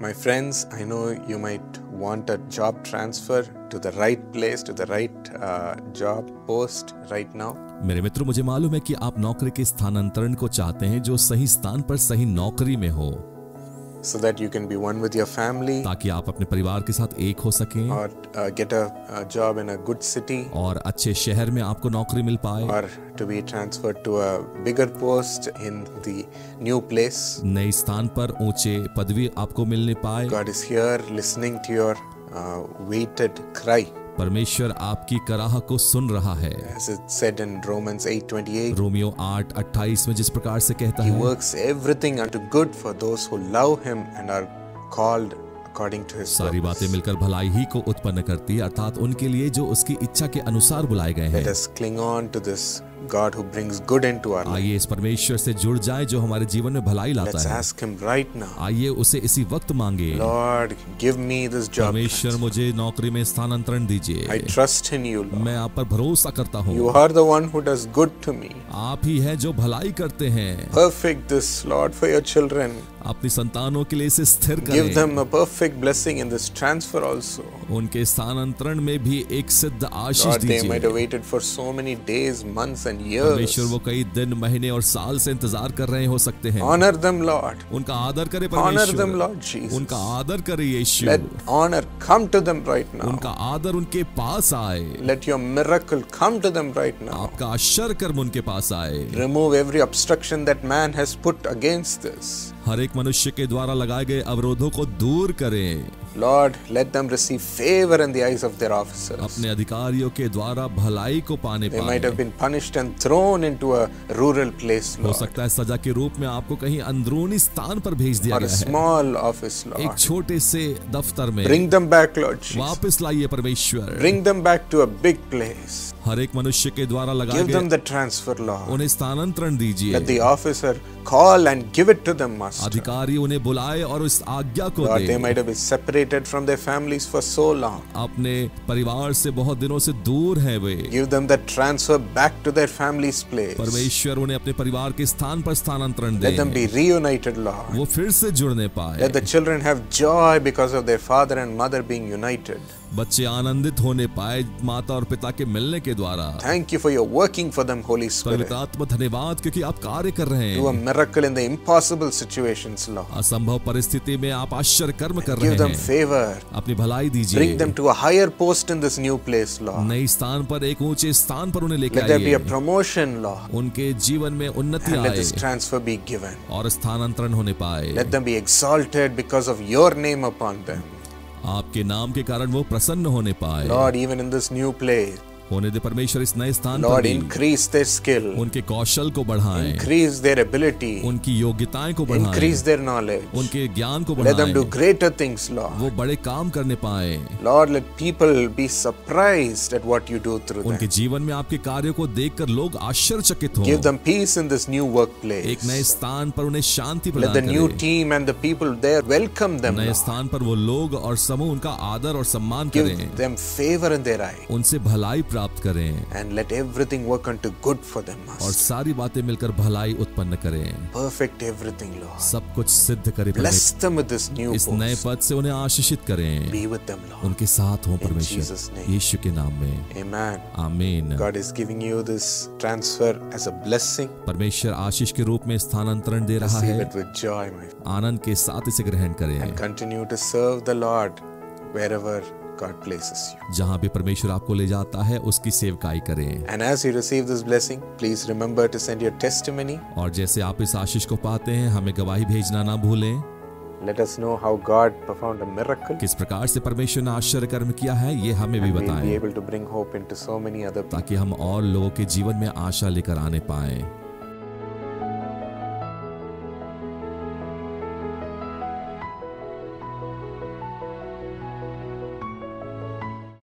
My friends, I know you might want a job transfer to the right place, to the right uh, job post right now. मेरे मित्रों मुझे मालूम है कि आप नौकरी के स्थानांतरण को चाहते हैं जो सही स्थान पर सही नौकरी में हो so that you can be one with your family ताकि आप अपने परिवार के साथ एक हो सकें or uh, get a, a job in a good city और अच्छे शहर में आपको नौकरी मिल पाए or to be transferred to a bigger post in the new place. नए स्थान पर ऊँचे पदवी आपको मिलने पाए God is here listening to your uh, waited cry. परमेश्वर आपकी कराह को सुन रहा है। रोमियो आठ अट्ठाईस में जिस प्रकार से कहता he है सारी बातें मिलकर भलाई ही को उत्पन्न करती है अर्थात उनके लिए जो उसकी इच्छा के अनुसार बुलाए गए हैं। God who brings good into our life. आइए इस परमेश्वर से जुड़ जाए जो हमारे जीवन में भलाई लाता Let's है ask Him right now, आइए उसे इसी वक्त मांगे Lord, give me this job. परमेश्वर मुझे नौकरी में स्थानांतरण दीजिए I trust in you, Lord. मैं आप पर भरोसा करता हूँ You are the one who does good to me. आप ही हैं जो भलाई करते हैं Perfect this, Lord, for your children. अपनी संतानों के लिए इसे स्थिर करें Give them a perfect blessing in this transfer also. उनके स्थानांतरण में भी एक सिद्ध आशीष Lord, they might have दीजिए waited for so many days, months, and years. परमेश्वर वो कई दिन महीने और साल से इंतज़ार कर रहे हो सकते हैं। ऑनर दम लॉर्ड उनका आदर करे ऑनर दम लॉर्ड जीसस उनका आदर करे Yeshu. Honour come to them right now उनका आदर उनके पास आए। Let your miracle come to them right now आपका आश्चर्य कर्म उनके पास आए। Remove every obstruction that man has put against this हर एक मनुष्य के द्वारा लगाए गए अवरोधों को दूर करें। Lord let them receive favour in the eyes of their officers अपने अधिकारियों के द्वारा भलाई को पाने पाए they might have been punished and thrown into a rural place हो सकता है सजा के रूप में आपको कहीं अंदरूनी स्थान पर भेज दिया गया है। स्मॉल ऑफ़िस लॉर्ड एक छोटे से दफ्तर में ब्रिंग देम बैक लॉर्ड वापस लाइए परमेश्वर। Bring them back to a big place हर एक मनुष्य के द्वारा लगाए उन्हें स्थानांतरण दीजिए। Officer call and give it to them अधिकारी उन्हें बुलाए और उस आज्ञा को अपने परिवार से बहुत दिनों से दूर है वे। Give them the transfer back to their families place परमेश्वर उन्हें अपने परिवार के स्थान पर स्थानांतरण दे लॉ वो फिर से जुड़ने पाए। Children the joy because of their and mother being बच्चे आनंदित होने पाए माता और पिता के मिलने के द्वारा। Thank you for your working for them Holy Spirit आत्मा धन्यवाद क्योंकि आप कार्य कर रहे हैं you are miracle in the impossible situations lord असंभव परिस्थिति में आप आश्चर्य कर्म कर रहे हैं। गिव देम फेवर अपनी भलाई दीजिए। Bring them to a higher post in this new place lord नए स्थान पर एक ऊँचे स्थान पर उन्हें लेकर आइए बी अ प्रमोशन लॉर्ड उनके जीवन में उन्नति आए let this transfer be given और स्थानांतरण होने पाए। Let them be exalted because of your name upon them आपके नाम के कारण वो प्रसन्न होने पाए Lord, even in this new place, होने दे परमेश्वर इस नए स्थान पर इंक्रीज देयर स्किल उनके कौशल को बढ़ाएँ। इंक्रीज देयर एबिलिटी उनकी योग्यताएँ को बढ़ाएँ। इंक्रीज देयर नॉलेज उनके ज्ञान को बढ़ाएँ। डू ग्रेटर थिंग्स लॉर्ड वो बड़े काम करने पाएँ। Lord let people be surprised at what you do through उनके जीवन में आपके कार्यो को देख कर लोग आश्चर्यचकित हों। Give them peace in this new work place एक नए स्थान पर उन्हें शांति प्रदान करें the new team and the people there welcome them नए स्थान पर वो लोग और समूह उनका आदर और सम्मान करें। Them favour in their eye उनसे भलाई प्राप्त करें। And let everything work on to good for them और सारी बातें मिलकर भलाई उत्पन्न करें। परफेक्ट एवरीथिंग लॉर्ड सब कुछ सिद्ध करें bless them with this new इस नए पद से उन्हें आशीषित करें। बी विद देम लॉर्ड उनके साथ हो परमेश्वर। यीशु के नाम में। Amen amen. God is giving you this transfer as a blessing परमेश्वर आशीष के रूप में स्थानांतरण दे रहा है। आनंद के साथ इसे ग्रहण करें। Continue to serve the lord wherever God places you. जहाँ भी परमेश्वर आपको ले जाता है उसकी सेवकाई करें And as you receive this blessing, please remember to send your testimony. और जैसे आप इस आशीष को पाते हैं हमें गवाही भेजना ना भूलें Let us know how God performed a miracle. किस प्रकार से परमेश्वर ने आश्चर्य कर्म किया है ये हमें भी बताएँ. We'll be able to bring hope into so many other. ताकि हम और लोगों के जीवन में आशा लेकर आने पाएँ